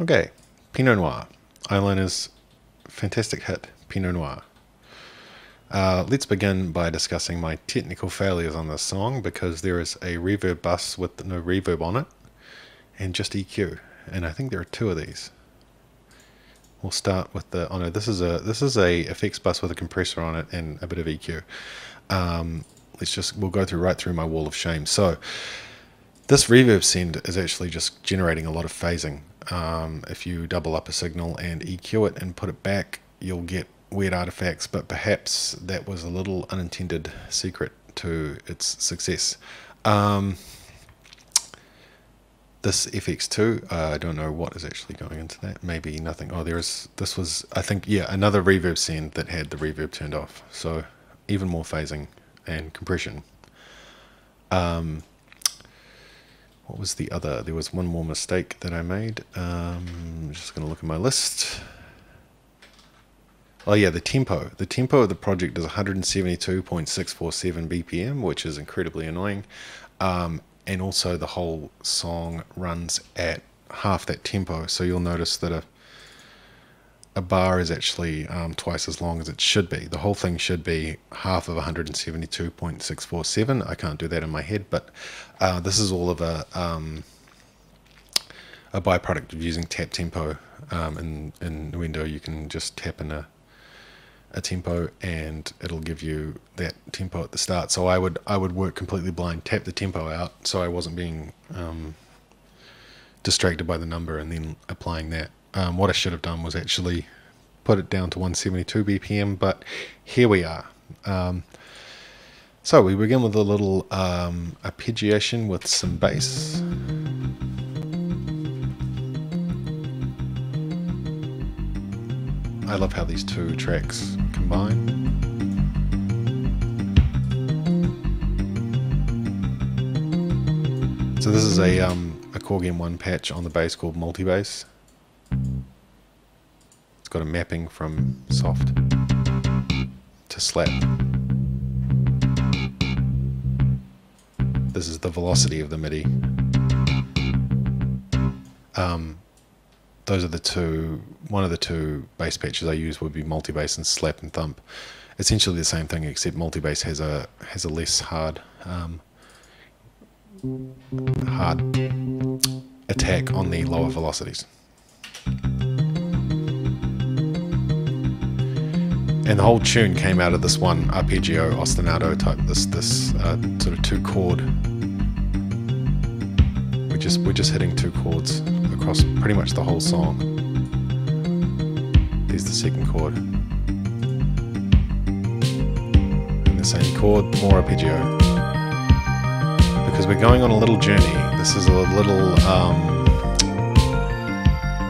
Okay, Pinot Noir, Eyeliner's fantastic hit, Pinot Noir. Uh, let's begin by discussing my technical failures on this song because there is a reverb bus with no reverb on it and just EQ, and I think there are two of these. We'll start with the. Oh no, this is a this is a effects bus with a compressor on it and a bit of EQ. Um, let's just we'll go through right through my wall of shame. So this reverb send is actually just generating a lot of phasing. Um, if you double up a signal and EQ it and put it back, you'll get weird artifacts, but perhaps that was a little unintended secret to its success. Um, this FX2, uh, I don't know what is actually going into that. Maybe nothing. Oh, there is. This was, I think, yeah, another reverb send that had the reverb turned off. So even more phasing and compression. Um, what was the other? There was one more mistake that I made. Um, I'm just going to look at my list. Oh yeah, the tempo. The tempo of the project is 172.647 BPM, which is incredibly annoying. Um, and also the whole song runs at half that tempo. So you'll notice that a a bar is actually um, twice as long as it should be. The whole thing should be half of 172.647. I can't do that in my head, but uh, this is all of a um, a byproduct of using tap tempo. Um, in in Nuendo, you can just tap in a a tempo and it'll give you that tempo at the start. So I would I would work completely blind, tap the tempo out, so I wasn't being um, distracted by the number and then applying that. Um, what I should have done was actually put it down to 172 BPM, but here we are. Um, so we begin with a little um, arpeggiation with some bass. I love how these two tracks combine. So this is a um, M1 patch on the bass called Multi Bass. Got a mapping from soft to slap. This is the velocity of the MIDI. Um, those are the two. One of the two bass patches I use would be multi bass and slap and thump. Essentially the same thing, except multi bass has a has a less hard um, hard attack on the lower velocities. And the whole tune came out of this one arpeggio ostinato type, this this uh, sort of two chord. We just we're just hitting two chords across pretty much the whole song. There's the second chord. And the same chord, more arpeggio. Because we're going on a little journey. This is a little um,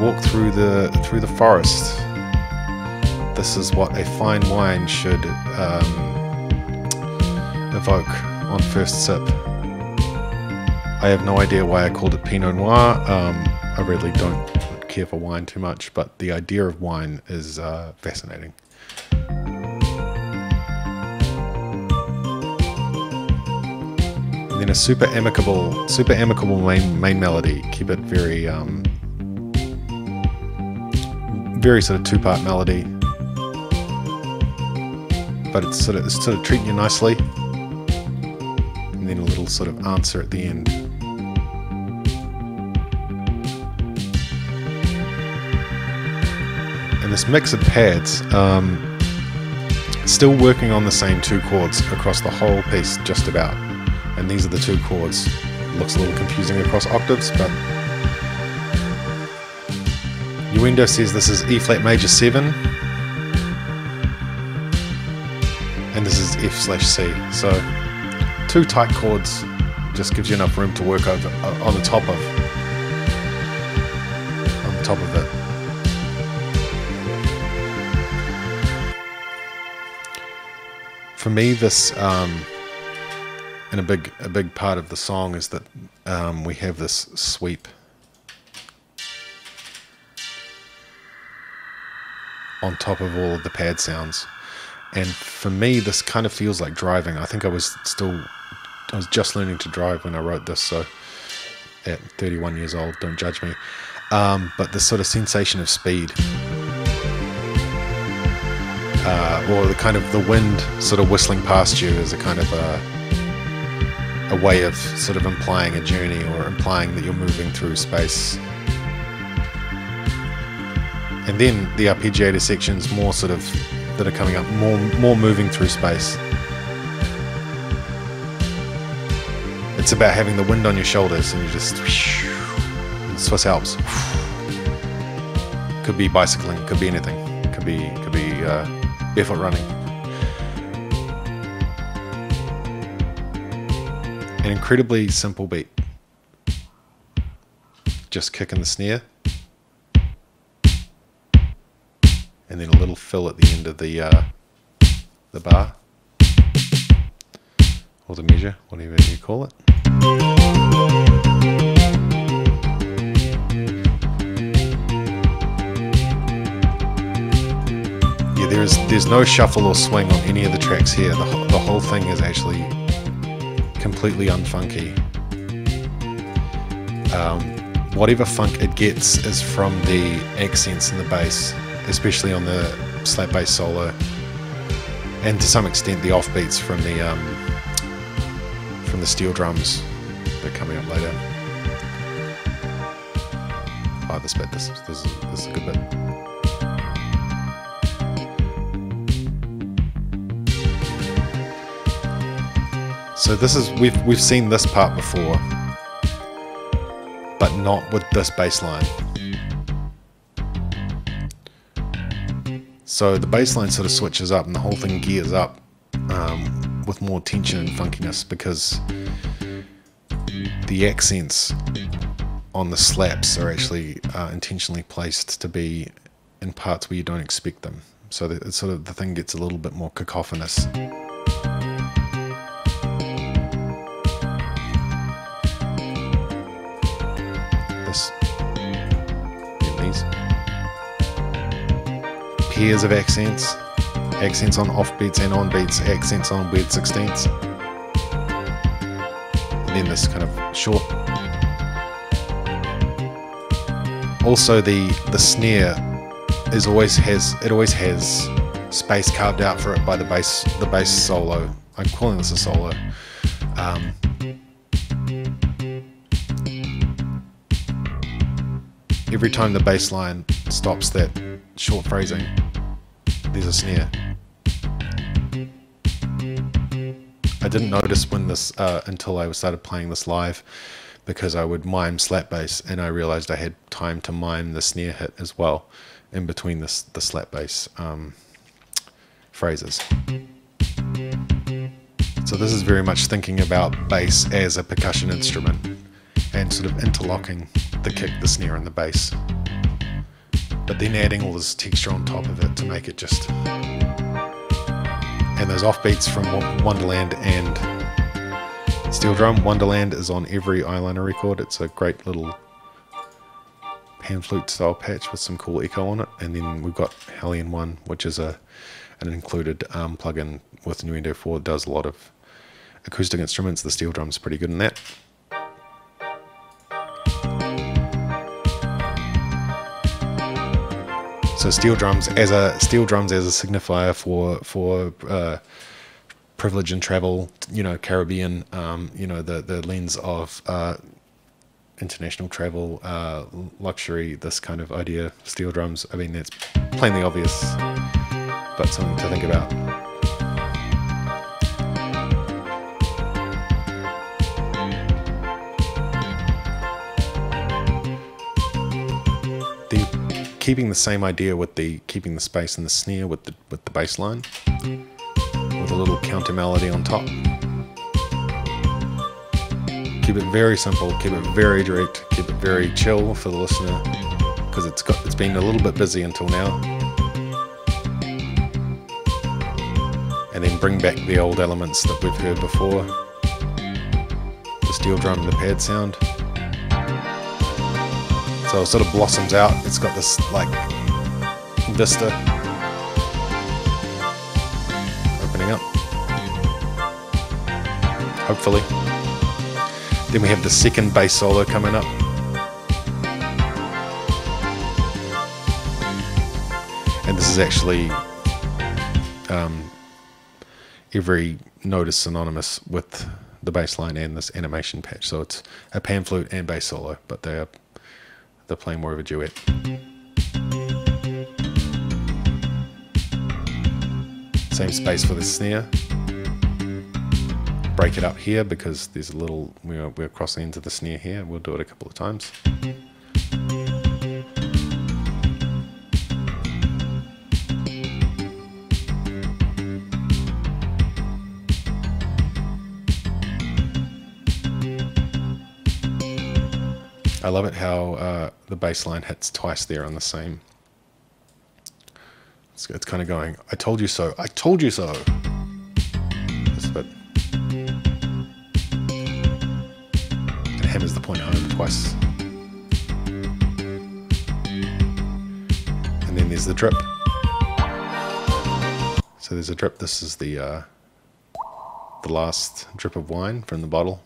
walk through the through the forest. This is what a fine wine should um, evoke on first sip. I have no idea why I called it Pinot Noir. Um, I really don't care for wine too much, but the idea of wine is uh, fascinating. And then a super amicable, super amicable main main melody. Keep it very, um, very sort of two part melody, but it's sort of it's sort of treating you nicely, and then a little sort of answer at the end. and this mix of pads um, still working on the same two chords across the whole piece just about. And these are the two chords. Looks a little confusing across octaves but Nuendo says this is E flat major 7 and this is F slash C. So two tight chords just gives you enough room to work over uh, on the top of on the top of it. For me, this um, and a big a big part of the song is that um, we have this sweep on top of all of the pad sounds, and for me, this kind of feels like driving. I think I was still I was just learning to drive when I wrote this, so at 31 years old, don't judge me. um, but the sort of sensation of speed. Uh, or the kind of the wind sort of whistling past you is a kind of a, a way of sort of implying a journey or implying that you're moving through space. And then the arpeggiator sections more sort of that are coming up, more more moving through space. It's about having the wind on your shoulders and you just Swiss Alps. Could be bicycling, could be anything. Could be could be uh, barefoot running. An incredibly simple beat. Just kicking the snare. And then a little fill at the end of the uh, the bar. Or the measure, whatever you call it. Yeah, there's there's no shuffle or swing on any of the tracks here. The, the whole thing is actually completely unfunky. Um, whatever funk it gets is from the accents in the bass, especially on the slap bass solo, and to some extent the offbeats from the um, from the steel drums that are coming up later. Oh, this bit, this, this, is, this is a good bit. So this is we've we've seen this part before, but not with this bass line. So the bass line sort of switches up, and the whole thing gears up um, with more tension and funkiness because the accents on the slaps are actually uh, intentionally placed to be in parts where you don't expect them. So it's sort of the thing gets a little bit more cacophonous. Pairs of accents. Accents on offbeats and on beats accents on weird sixteenths and then this kind of short. Also the the snare is always has it always has space carved out for it by the bass the bass solo. I'm calling this a solo. Um, every time the bass line stops that short phrasing, there's a snare. I didn't notice when this uh, until I started playing this live because I would mime slap bass and I realized I had time to mime the snare hit as well in between this, the slap bass um, phrases. So this is very much thinking about bass as a percussion instrument and sort of interlocking the kick, the snare, and the bass. But then adding all this texture on top of it to make it just. And those offbeats from Wonderland and Steel Drum. Wonderland is on every eyeliner record. It's a great little pan flute style patch with some cool echo on it. And then we've got HALion One, which is a an included um, plugin with Nuendo 4 that does a lot of acoustic instruments. The steel drum's pretty good in that. So steel drums as a steel drums as a signifier for for uh, privilege and travel. You know, Caribbean. Um, you know, the the lens of uh, international travel, uh, luxury. This kind of idea. Steel drums. I mean, that's plainly obvious, but something to think about. Keeping the same idea with the keeping the space and the snare with the with the bass line with a little counter melody on top. Keep it very simple, keep it very direct, keep it very chill for the listener because it's got it's been a little bit busy until now. And then bring back the old elements that we've heard before. The steel drum and the pad sound. So it sort of blossoms out. It's got this like vista opening up. Hopefully. Then we have the second bass solo coming up. And this is actually um, every note is synonymous with the bass line and this animation patch. So it's a pan flute and bass solo, but they are they're playing more of a duet. Same space for the snare. Break it up here because there's a little, we're, we're crossing into the snare here. We'll do it a couple of times. I love it how uh, the bass line hits twice there on the same. It's, it's kind of going, I told you so, I told you so. This bit. It hammers the point home twice. And then there's the drip. So there's a drip. This is the uh, the last drip of wine from the bottle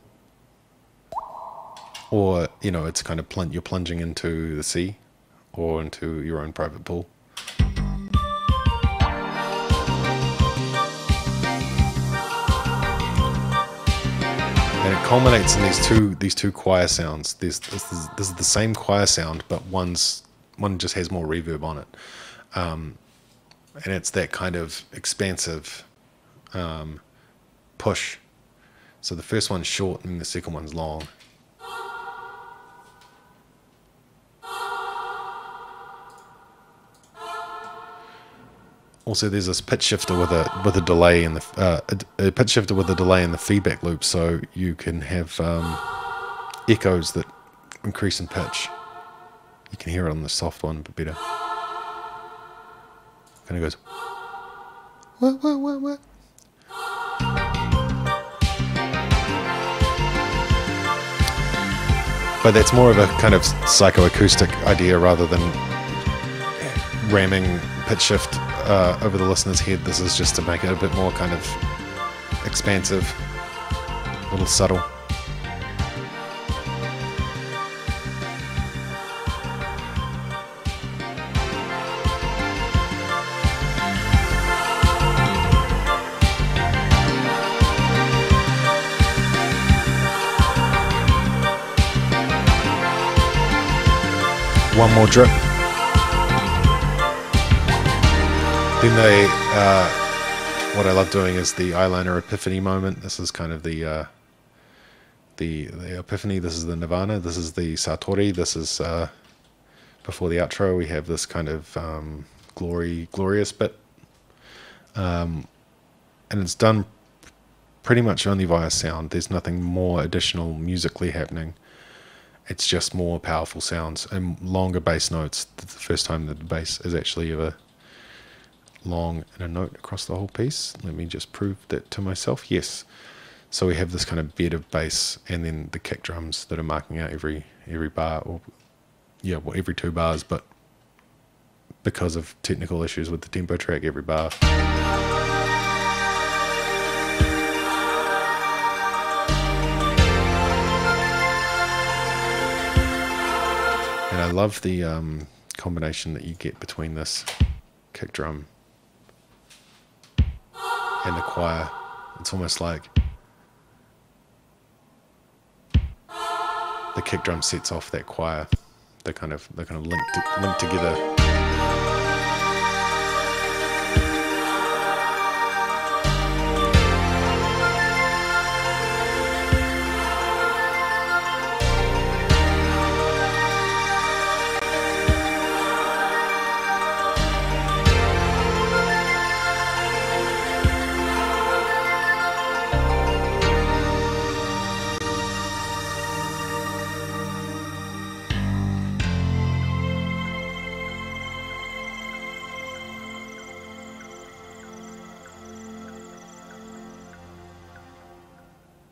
or you know it's kind of you're plunging into the sea or into your own private pool. And it culminates in these two these two choir sounds. This, this, is, this is the same choir sound but one's one just has more reverb on it. Um, and it's that kind of expansive um, push. So the first one's short and the second one's long also there's this pitch shifter with a with a delay in the uh, a, a, pitch shifter with a delay in the feedback loop, so you can have um, echoes that increase in pitch. You can hear it on the soft one, but better. Kind of goes. What what what what. But that's more of a kind of psychoacoustic idea rather than ramming pitch shift uh, over the listener's head. This is just to make it a bit more kind of expansive, a little subtle. One more drip. Then they, uh, what I love doing is the eyeliner epiphany moment. This is kind of the uh, the the epiphany. This is the nirvana. This is the satori. This is uh, before the outro. We have this kind of um, glory, glorious bit, um, and it's done pretty much only via sound. There's nothing more additional musically happening. It's just more powerful sounds and longer bass notes. The first time that the bass is actually ever long and a note across the whole piece. Let me just prove that to myself. Yes. So we have this kind of bed of bass and then the kick drums that are marking out every every bar or yeah, well every two bars, but because of technical issues with the tempo track every bar. And I love the um, combination that you get between this kick drum and the choir. It's almost like the kick drum sets off that choir. They kind of they kind of linked linked together.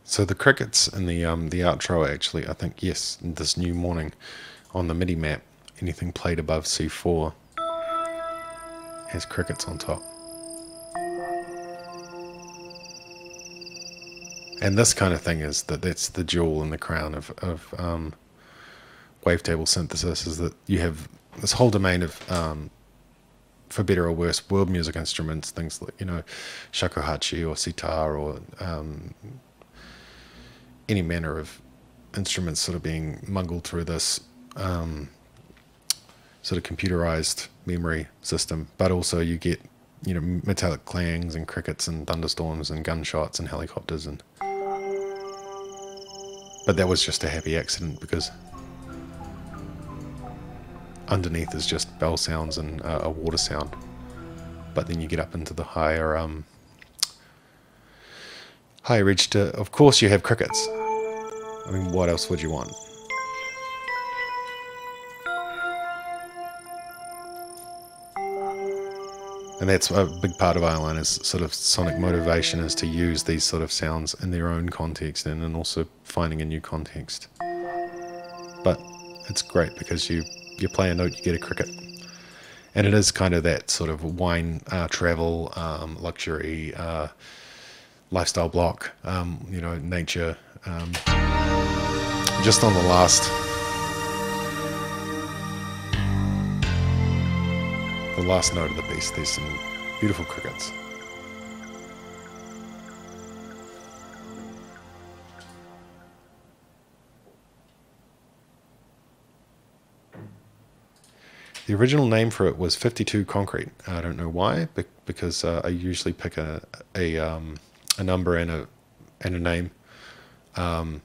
So the crickets in the um, the outro actually, I think yes, this new morning on the MIDI map, anything played above C4 has crickets on top. And this kind of thing is that that's the jewel in the crown of, of um, wavetable synthesis is that you have this whole domain of um, for better or worse, world music instruments, things like you know, shakuhachi or sitar or um, any manner of instruments sort of being mungled through this um, sort of computerized memory system. But also you get you know metallic clangs and crickets and thunderstorms and gunshots and helicopters and. But that was just a happy accident because underneath is just bell sounds and uh, a water sound. But then you get up into the higher um, higher register. Of course, you have crickets. I mean, what else would you want? And that's a big part of eyeliner sort of sonic motivation is to use these sort of sounds in their own context and, and also finding a new context. But it's great because you you play a note, you get a cricket. And it is kind of that sort of wine, uh, travel, um, luxury, uh, lifestyle block, um, you know, nature. Um, just on the last, the last note of the piece, there's some beautiful crickets. The original name for it was 52 Concrete. I don't know why, because uh, I usually pick a a, um, a number and a and a name. Um,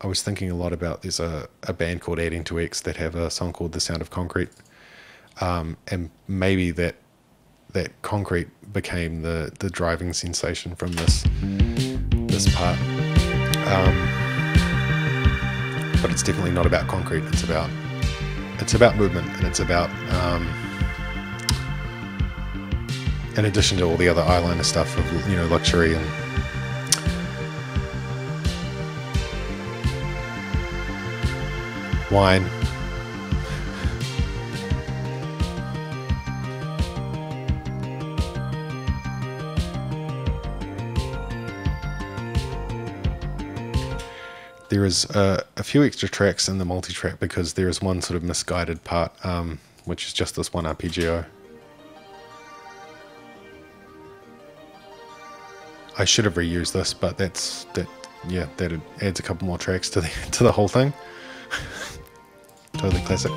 I was thinking a lot about there's a, a band called Add N to X that have a song called The Sound of Concrete, um, and maybe that that concrete became the the driving sensation from this this part. Um, but it's definitely not about concrete. It's about it's about movement and it's about um, in addition to all the other eyeliner stuff of you know luxury and wine there is a, few extra tracks in the multi-track because there is one sort of misguided part, um, which is just this one arpeggio. I should have reused this, but that's that. Yeah, that adds a couple more tracks to the to the whole thing. Totally classic.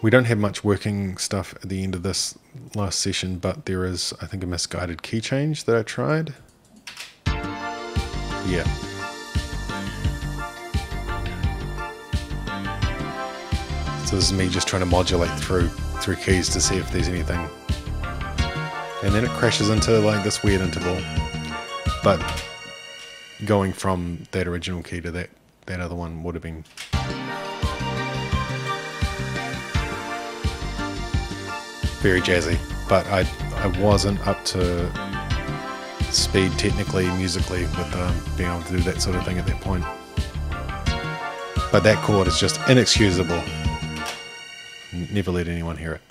We don't have much working stuff at the end of this last session, but there is, I think, a misguided key change that I tried. Yeah. So this is me just trying to modulate through through keys to see if there's anything. And then it crashes into like this weird interval. But going from that original key to that that other one would have been very jazzy. But I I wasn't up to speed technically, musically, with um, being able to do that sort of thing at that point. But that chord is just inexcusable. Never let anyone hear it.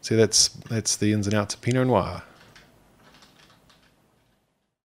See, that's that's the ins and outs of Pinot Noir.